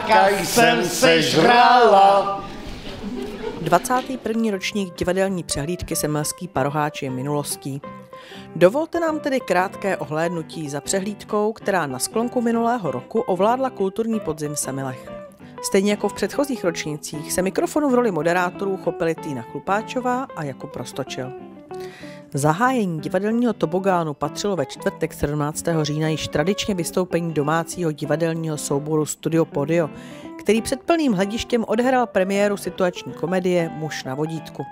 kašpárka jsem sežrala. 21. ročník divadelní přehlídky Semelský paroháč je minulostí. Dovolte nám tedy krátké ohlédnutí za přehlídkou, která na sklonku minulého roku ovládla kulturní podzim v Semilech. Stejně jako v předchozích ročnících se mikrofonu v roli moderátorů chopili Týna Chlupáčová a Jakub Prostočil. Zahájení divadelního tobogánu patřilo ve čtvrtek 17. října již tradičně vystoupení domácího divadelního souboru Studio Podio, který před plným hledištěm odhrál premiéru situační komedie Muž na vodítku.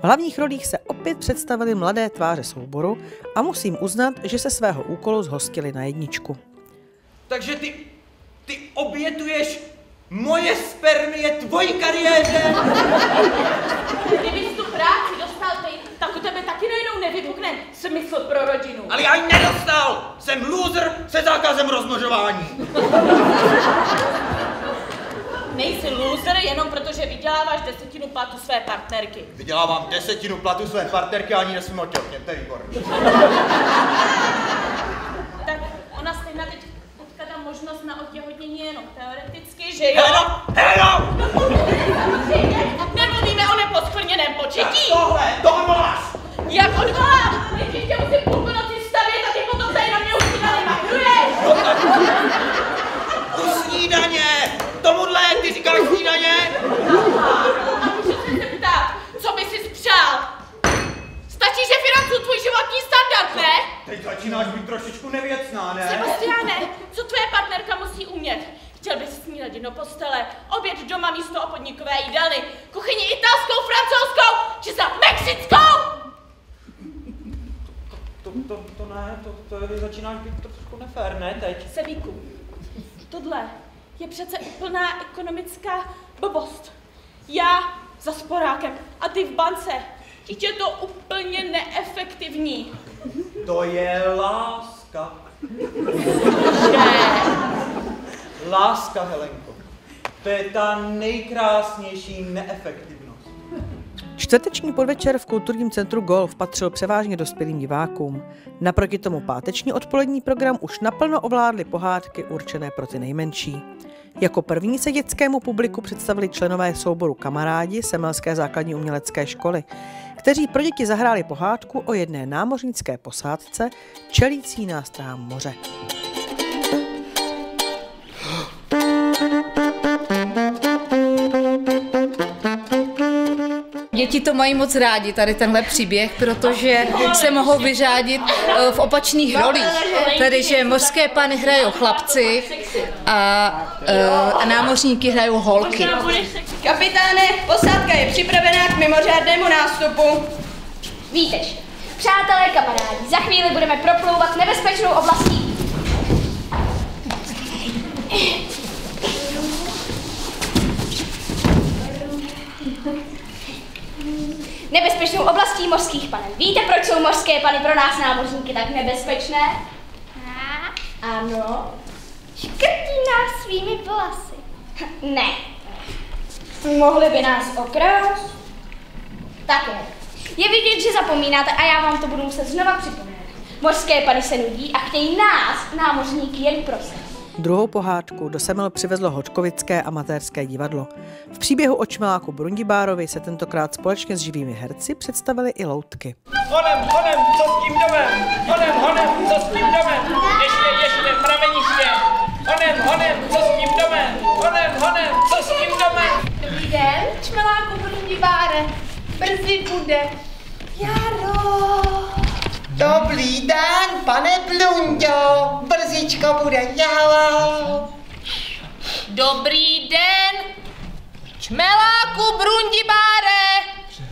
V hlavních rolích se opět představili mladé tváře souboru a musím uznat, že se svého úkolu zhostili na jedničku. Takže ty, ty obětuješ moje spermie tvojí kariéře? Kdybys tu práci dostal ty, tak u tebe nevypukne smysl pro rodinu. Ale já ji nedostal! Jsem loser se zákazem rozmnožování. Nejsi loser jenom protože vyděláváš desetinu platu své partnerky. Vydělávám desetinu platu své partnerky a ani nesmím otěhotnět, to je výborný. Tak ona stejně teď teďka ta možnost na otěhotnění je jenom teoreticky, že jo? Heleno! Heleno! Nemluvíme o neposplněném početí. Tohle, tohle máš! Jak odvolám? Nejdřív tě musím půlku noci stavět a ty potom tady na mě usínaný makruješ. U snídaně! Tomuhle ty říkáš snídaně? A můžu se zeptat, co by si spřál? Stačí, že financuju tvůj životní standard, ne? Teď začínáš být trošičku nevěcná, ne? Sebastiane, co tvoje partnerka musí umět? Chtěl bys snídat do postele, oběd doma místo o podnikové jídelny, kuchyni italskou, francouzskou či za mexickou? To, to, to ne, to, to začínáš být trošku nefér, ne teď? Sebíku, tohle je přece úplná ekonomická blbost. Já za sporákem a ty v bance. Teď je to úplně neefektivní. To je láska. Že? Láska, Helenko. To je ta nejkrásnější neefektivnost. Čtvrteční podvečer v kulturním centru Golf patřil převážně dospělým divákům. Naproti tomu páteční odpolední program už naplno ovládly pohádky určené pro ty nejmenší. Jako první se dětskému publiku představili členové souboru Kamarádi Semelské základní umělecké školy, kteří pro děti zahráli pohádku o jedné námořnické posádce čelící nástrahám moře. Děti to mají moc rádi, tady tenhle příběh, protože se mohou vyřádit eh, v opačných rolích. Tedy, že mořské pány hrajou chlapci a, eh, a námořníky hrajou holky. Kapitáne, posádka je připravená k mimořádnému nástupu. Víteš. Přátelé, kamarádi, za chvíli budeme proplouvat nebezpečnou oblastí. Nebezpečnou oblastí mořských panen. Víte, proč jsou mořské pany pro nás námořníky tak nebezpečné? Ano. Škrtí nás svými vlasy. Ne. Mohli by nás okrást? Také. Je vidět, že zapomínáte a já vám to budu muset znova připomenout. Mořské pany se nudí a chtějí nás, námořníky, jen prosit. Druhou pohádku do Semil přivezlo Hočkovické amatérské divadlo. V příběhu o čmeláku Brundibárovi se tentokrát společně s živými herci představili i loutky. Honem, honem, co s tím domem? Honem, honem, co s tím domem? Ještě, ještě, prameniště. Honem, honem, co s tím domem? Honem, honem, co s tím domem? Dobrý den, čmeláku Brundibáre. Brzy bude jaro. Dobrý den, pane Blunďo, brzičko bude jaro. Dobrý den, čmeláku Brundibáre.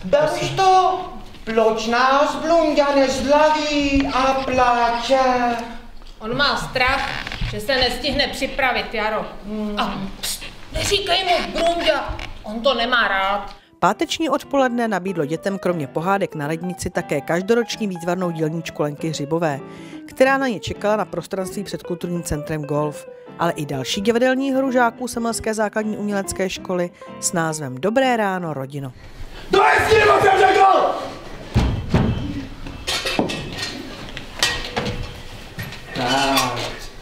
Beruš to, proč nás Blunďa nezlaví a pláče? On má strach, že se nestihne připravit, Jaro. A pst, neříkej mu, Brunďa, on to nemá rád. Páteční odpoledne nabídlo dětem kromě pohádek na lednici také každoroční výtvarnou dílničku Lenky Hřibové, která na ně čekala na prostranství před kulturním centrem Golf, ale i další divadelní hru žáků Semelské základní umělecké školy s názvem Dobré ráno, rodino. To je s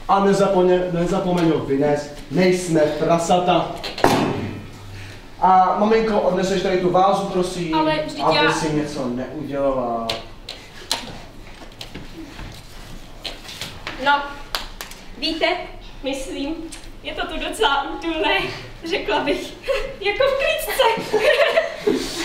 A nezapomeň, nezapomeň vynést, nejsme prasata. A maminko, odneseš tady tu vázu, prosím, Ale vždyť aby já- si něco neudělala. No, víte, myslím, je to tu docela útulné, řekla bych, jako v klíčce.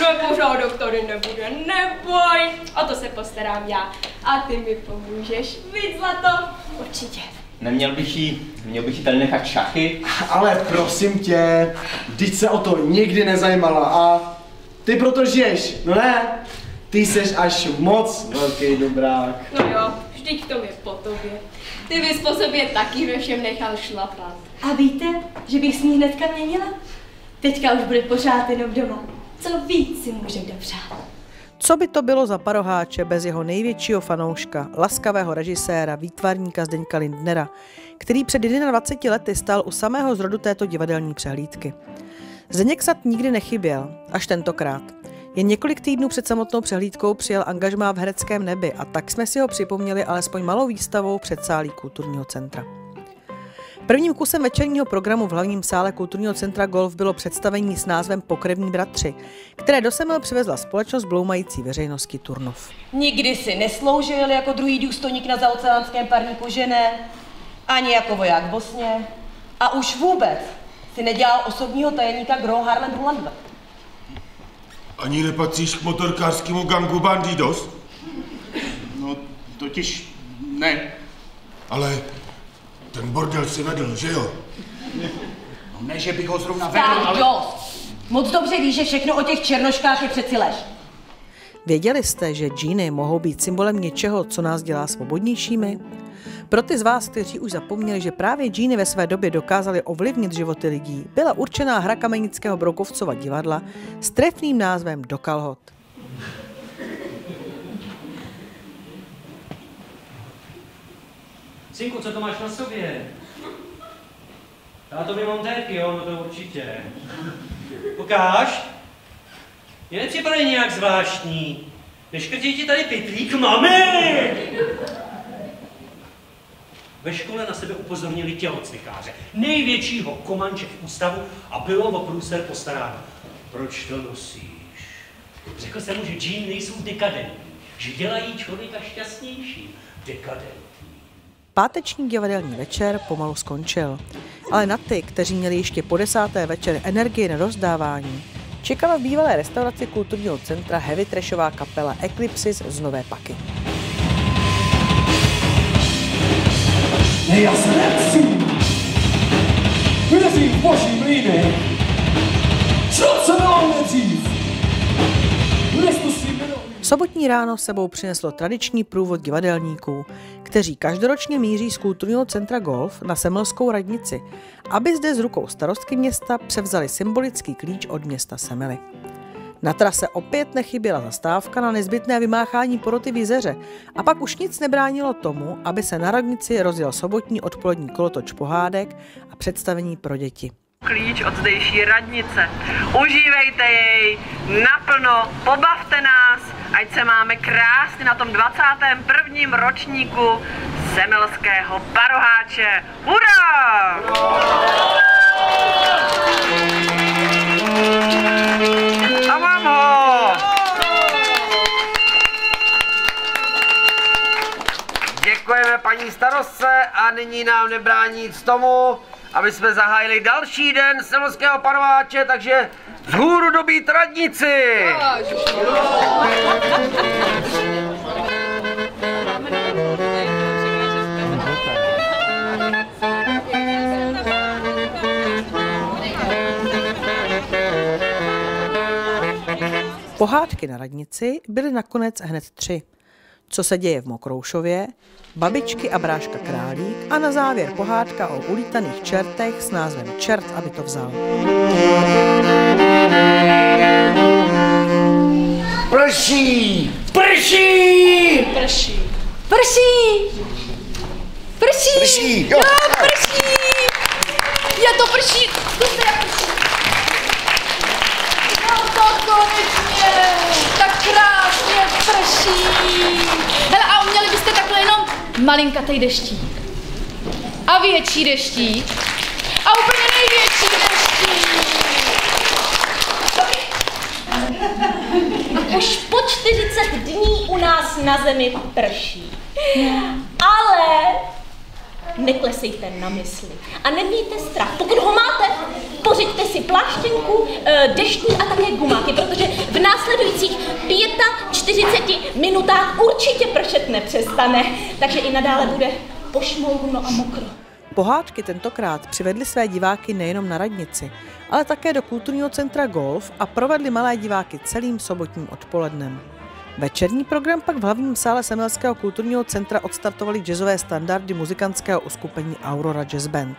no pořád, doktory, nebude, neboj, o to se postarám já. A ty mi pomůžeš, víc zlato, určitě. Neměl bych jí, měl bych jí tady nechat šachy? Ale prosím tě, vždyť se o to nikdy nezajímala a ty proto žiješ, no ne? Ty seš až moc velký dobrák. No jo, vždyť to je po tobě. Ty bys po sobě taky ve všem nechal šlapat. A víte, že bych s ní hnedka měnila? Teďka už bude pořád jenom doma. Co víc si může dopřát. Co by to bylo za paroháče bez jeho největšího fanouška, laskavého režiséra, výtvarníka Zdeňka Lindnera, který před 21 lety stál u samého zrodu této divadelní přehlídky. Zdeněk Sat nikdy nechyběl, až tentokrát. Jen několik týdnů před samotnou přehlídkou přijel angažmá v hereckém nebi a tak jsme si ho připomněli alespoň malou výstavou před sálí kulturního centra. Prvním kusem večerního programu v hlavním sále kulturního centra Golf bylo představení s názvem Pokrevní bratři, které do Semil přivezla společnost bloumající veřejnosti Turnov. Nikdy si nesloužil jako druhý důstojník na zaoceánském parníku, že ne? Ani jako voják v Bosně. A už vůbec si nedělal osobního tajemníka Gro Harlem Brundtland. Ani nepatříš k motorkářskému gangu Bandidos? No, totiž ne. Ale ten bordel si vedl, že jo? No, ne, že bych ho zrovna vedl, Tak ale... dost. Moc dobře víš, že všechno o těch černoškách je přeci lež. Věděli jste, že džíny mohou být symbolem něčeho, co nás dělá svobodnějšími? Pro ty z vás, kteří už zapomněli, že právě džíny ve své době dokázaly ovlivnit životy lidí, byla určená hra kamenického Broukovcova divadla s trefným názvem Do Synku, co to máš na sobě? Tátovi montérky, jo, no to určitě. Ukáž? Je nepřipadej nějak zvláštní. Neškrtí ti tady pytlík, mami! Ve škole na sebe upozornili tělocvikáře, největšího komanče v ústavu a bylo o průser postaráno. Proč to nosíš? Řekl jsem mu, že džín nejsou dekadentní, že dělají člověka šťastnější. Dekadent. Páteční divadelní večer pomalu skončil, ale na ty, kteří měli ještě po desáté večer energii na rozdávání, čekala v bývalé restauraci kulturního centra heavy trashová kapela Eclipsis z Nové Paky. Já se nepřím! Vyrazím v boží mlýny! Co se bylo nejdřív? Sobotní ráno sebou přineslo tradiční průvod divadelníků, kteří každoročně míří z kulturního centra Golf na Semelskou radnici, aby zde z rukou starostky města převzali symbolický klíč od města Semily. Na trase opět nechyběla zastávka na nezbytné vymáchání poroty v Jizeře a pak už nic nebránilo tomu, aby se na radnici rozjel sobotní odpolední kolotoč pohádek a představení pro děti. klíč od zdejší radnice. Užívejte jej naplno, pobavte nás, ať se máme krásně na tom 21. ročníku Semelského paroháče. Hurá! A mám! Děkujeme paní starostce a nyní nám nebrání nic tomu, aby jsme zahájili další den semelského parováče, takže vzhůru dobít radnici! Pohádky na radnici byly nakonec hned tři. Co se děje v Mokroušově, babičky a bráška Králík a na závěr pohádka o ulítaných čertech s názvem Čert, aby to vzal. Prší! Prší! Prší. Prší! Prší! Prší, jo. jo prší! Je to prší! Zkuste, jak prší! No to konečně! Tak krásně prší! Hele, a uměli byste takhle jenom malinkatej deštík. A větší deští. A úplně největší deští. Už po 40 dní u nás na zemi prší. Ale neklesejte na mysli a nemějte strach. Pokud ho máte, pořiďte si pláštěnku, eh, deštní a také gumáky, protože v následujících 45 minutách určitě pršet nepřestane, takže i nadále bude pošmoudno a mokro. Pohádky tentokrát přivedly své diváky nejenom na radnici, ale také do kulturního centra Golf a provedli malé diváky celým sobotním odpolednem. Večerní program pak v hlavním sále Semelského kulturního centra odstartovali jazzové standardy muzikantského uskupení Aurora Jazz Band.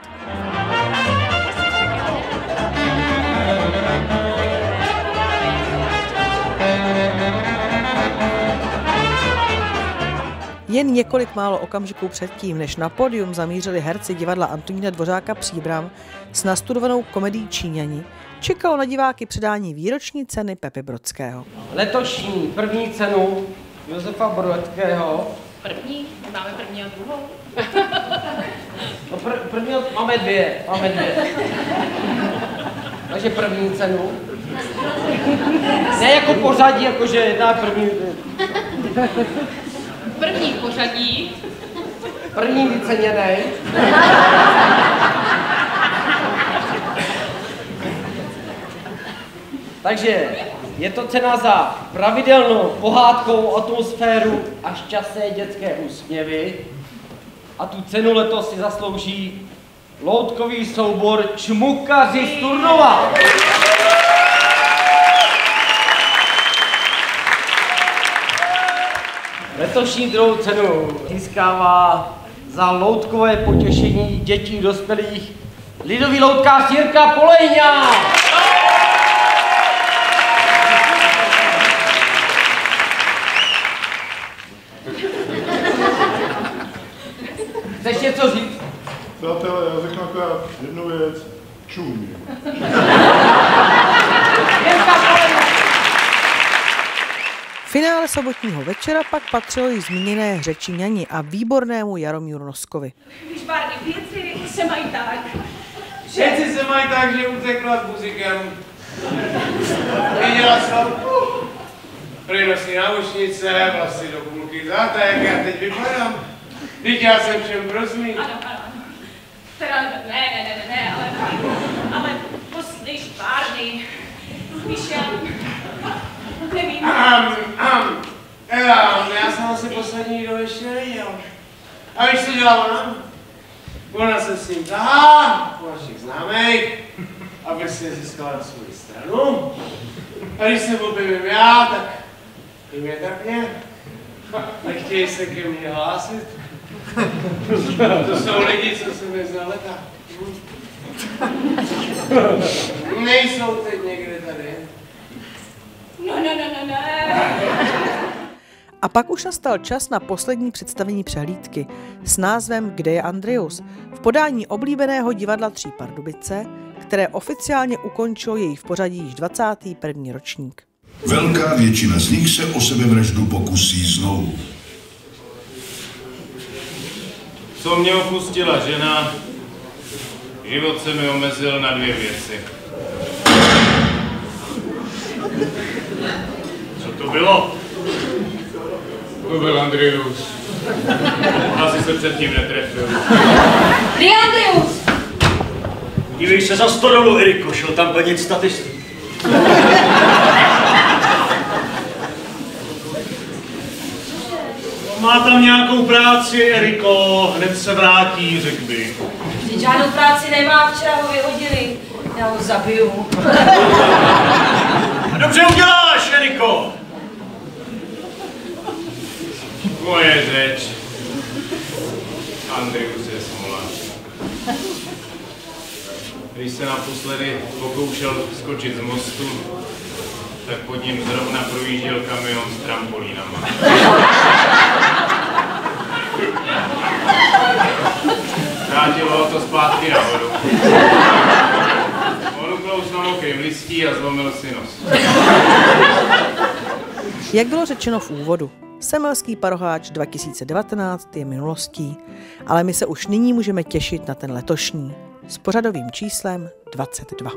Jen několik málo okamžiků předtím, než na pódium zamířili herci divadla Antonína Dvořáka Příbram s nastudovanou komedí Číňani, čekalo na diváky předání výroční ceny Pepy Brodského. Letošní první cenu Josefa Brodského. První? Máme první a druhou? No pr- první, máme dvě, máme dvě. Takže první cenu. Ne jako pořadí, jakože jedna první. První pořadí. První vyceněný. Takže je to cena za pravidelnou pohádkovou atmosféru a šťastné dětské úsměvy. A tu cenu letos si zaslouží loutkový soubor Čmukaři z Turnova. Letošní druhou cenu získává za loutkové potěšení dětí dospělých lidový loutkář Jirka Polejňa. Chceš něco říct? Přátelé, já řeknu akorát jednu věc. Čum. Finále sobotního večera pak patřilo již zmíněné hře Číňani a výbornému Jaromíru Noskovi. Když pár věci se mají tak, Všetci se mají tak, že utekla s muzikem. Viděla jsem, prinosí náušnice, vlasy do půlky zatek, já teď vypadám. Teď já jsem všem prosmí. Ano, ano, ano. Teda ne, ne, ne, ne, ne, ale, ale poslední pár dny, když já am, Ela, já jsem asi poslední, kdo ještě neviděl. A víš, co dělá ona? Ona se s ním tahá, po našich známých, aby si získala na svou stranu. A když se objevím já, tak jim je trpně. Nechtějí se ke mně hlásit. To jsou lidi, co se mi zná leta. Nejsou teď někde tady. No, no, no, no, ne. A pak už nastal čas na poslední představení přehlídky s názvem Kde je Andreus v podání oblíbeného divadla Tří Pardubice, které oficiálně ukončilo jejich v pořadí již 21. ročník. Velká většina z nich se o sebevraždu pokusí znovu. Co mě opustila žena, život se mi omezil na dvě věci. Co to bylo? To byl Andrius. Asi se předtím netrefil. Kdy Andrius? Dívej se za stodolu, Eriko, šel tam plnit statistiku. Má tam nějakou práci, Eriko, hned se vrátí, řekl by. Vždyť žádnou práci nemá, včera ho vyhodili. Já ho zabiju. Dobře uděláš, Eriko! Moje řeč. Andrius je smola. Když se naposledy pokoušel skočit z mostu, tak pod ním zrovna projížděl kamion s trampolínama. Vrátilo to zpátky na vodu. Mokrým listí a zlomil si nos. Jak bylo řečeno v úvodu, Semelský paroháč 2019 je minulostí, ale my se už nyní můžeme těšit na ten letošní s pořadovým číslem 22.